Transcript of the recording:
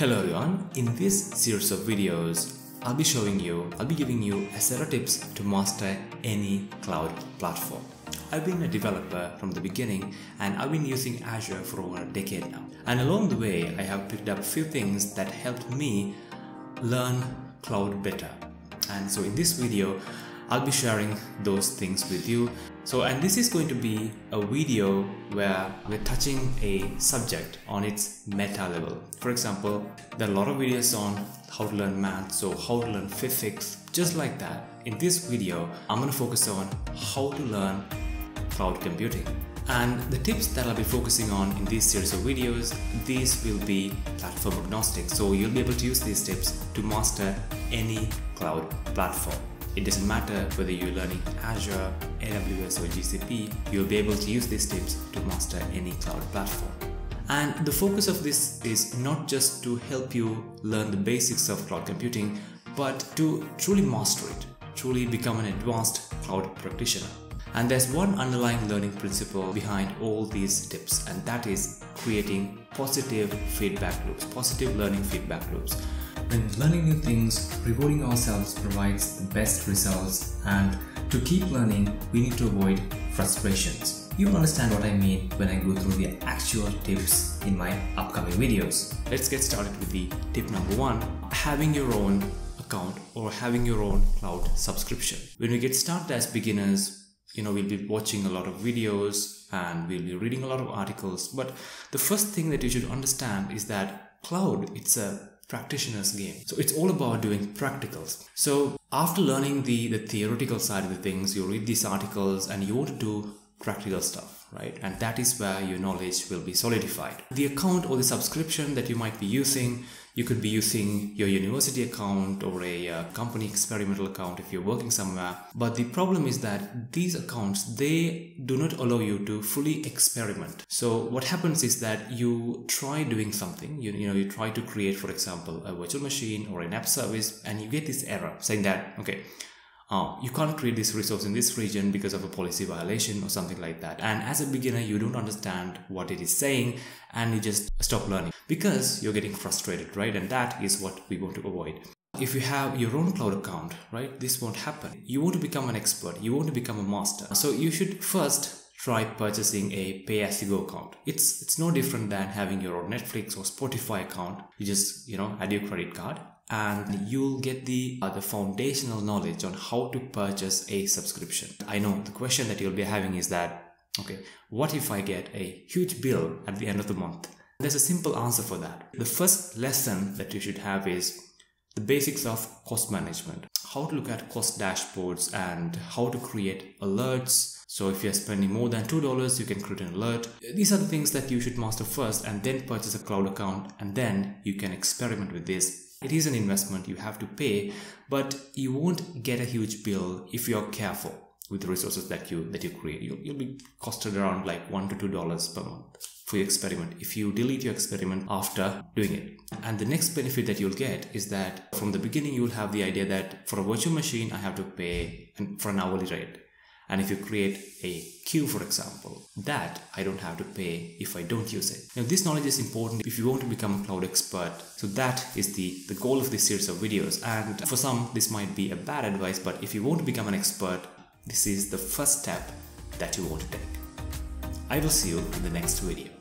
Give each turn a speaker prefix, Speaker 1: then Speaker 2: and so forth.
Speaker 1: Hello everyone, in this series of videos, I'll be showing you, I'll be giving you a set of tips to master any cloud platform. I've been a developer from the beginning and I've been using Azure for over a decade now. And along the way, I have picked up a few things that helped me learn cloud better. And so in this video, I'll be sharing those things with you. So, and this is going to be a video where we're touching a subject on its meta level. For example, there are a lot of videos on how to learn math, so how to learn physics, just like that. In this video, I'm going to focus on how to learn cloud computing. And the tips that I'll be focusing on in this series of videos, these will be platform agnostic. So you'll be able to use these tips to master any cloud platform. It doesn't matter whether you're learning Azure, AWS or GCP, you'll be able to use these tips to master any cloud platform. And the focus of this is not just to help you learn the basics of cloud computing, but to truly master it, truly become an advanced cloud practitioner. And there's one underlying learning principle behind all these tips, and that is creating positive feedback loops, positive learning feedback loops. When learning new things, rewarding ourselves provides the best results, and to keep learning, we need to avoid frustrations. You'll understand what I mean when I go through the actual tips in my upcoming videos. Let's get started with the tip number one having your own account or having your own cloud subscription. When we get started as beginners, you know, we'll be watching a lot of videos and we'll be reading a lot of articles. But the first thing that you should understand is that cloud, it's a practitioner's game. So it's all about doing practicals. So after learning the, the theoretical side of the things, you read these articles and you want to do practical stuff, right? And that is where your knowledge will be solidified. The account or the subscription that you might be using you could be using your university account or a uh, company experimental account if you're working somewhere. But the problem is that these accounts, they do not allow you to fully experiment. So what happens is that you try doing something, you, you know, you try to create, for example, a virtual machine or an app service and you get this error saying that, okay, uh, you can't create this resource in this region because of a policy violation or something like that. And as a beginner, you don't understand what it is saying and you just stop learning because you're getting frustrated, right? And that is what we want to avoid. If you have your own cloud account, right, this won't happen. You want to become an expert, you want to become a master. So you should first try purchasing a pay-as-you-go account. It's it's no different than having your Netflix or Spotify account. You just you know add your credit card and you'll get the uh, the foundational knowledge on how to purchase a subscription. I know the question that you'll be having is that okay, what if I get a huge bill at the end of the month? There's a simple answer for that. The first lesson that you should have is the basics of cost management. How to look at cost dashboards and how to create alerts so if you're spending more than $2, you can create an alert. These are the things that you should master first and then purchase a cloud account and then you can experiment with this it is an investment you have to pay, but you won't get a huge bill if you're careful with the resources that you that you create. You'll, you'll be costed around like one to two dollars per month for your experiment if you delete your experiment after doing it. And the next benefit that you'll get is that from the beginning you'll have the idea that for a virtual machine I have to pay for an hourly rate. And if you create a queue, for example, that I don't have to pay if I don't use it. Now, this knowledge is important if you want to become a cloud expert. So that is the, the goal of this series of videos. And for some, this might be a bad advice, but if you want to become an expert, this is the first step that you want to take. I will see you in the next video.